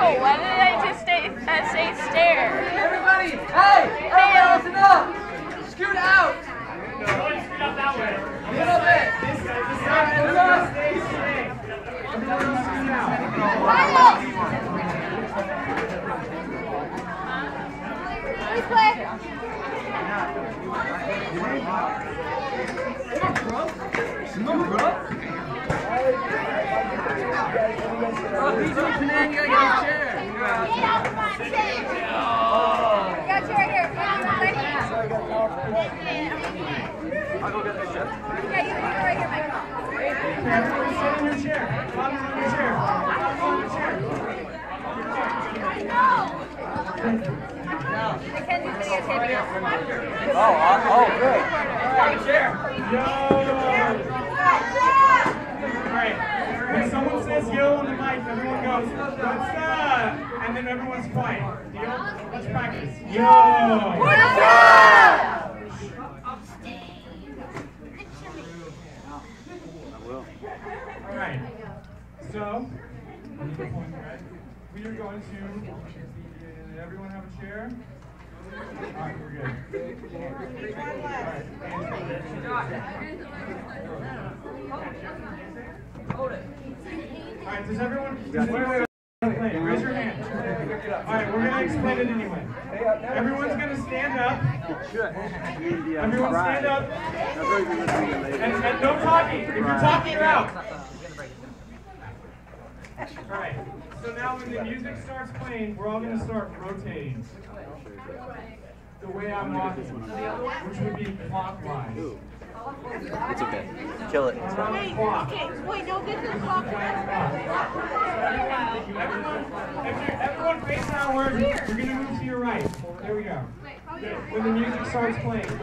Why did I just stay, uh, say stare? Everybody, hey, everybody listen up. Scoot out. A little bit. Everyone else, everyone else scoot out. Please play. Oh, he's on command, you gotta get when someone says yo on the mic, everyone goes, what's up? And then everyone's quiet. Deal? Let's practice. Yo! Alright, so, we are going to, everyone have a chair? Alright, we're good. Alright, does everyone, wait, wait, wait, wait, raise your hand. Alright, we're gonna explain it anyway. Everyone's gonna stand up. Everyone stand up. And, and no talking. If you're talking, you're out. Alright, so now when the music starts playing, we're all gonna start rotating. The way I'm walking, which would be clockwise. It's okay. Kill it. It's fine. Wait, okay, wait, no, this is clockwise. Everyone, if everyone face downward, you're gonna move to your right. There we go. Oh, when the music starts playing.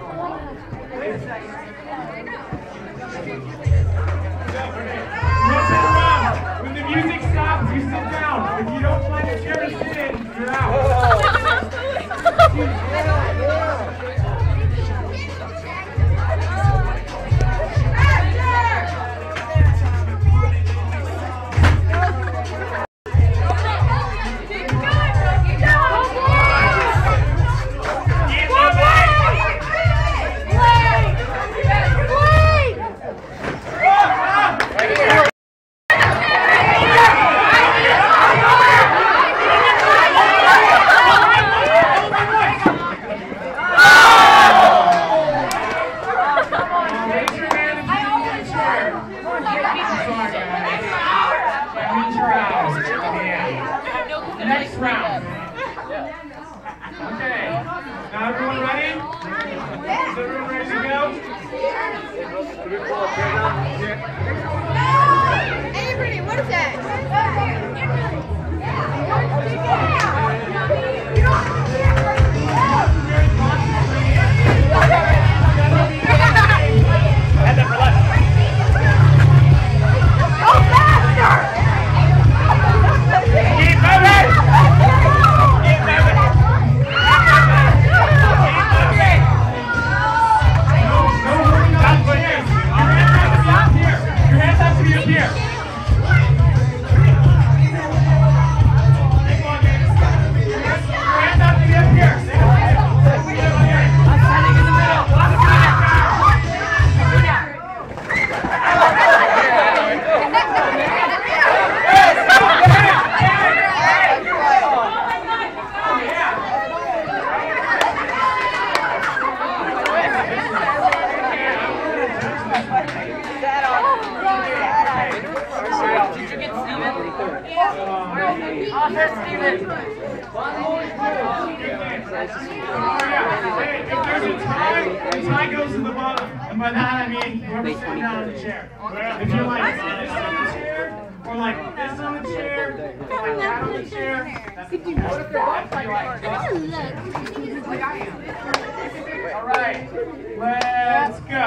Is everyone ready to go? Avery, if there's a tie, the tie goes to the bottom. And by that I mean whoever's sitting down in the chair. If you're like this on the chair, or like this on the chair, or like that on the chair, that's the Alright, let's go.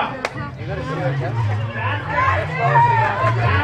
That's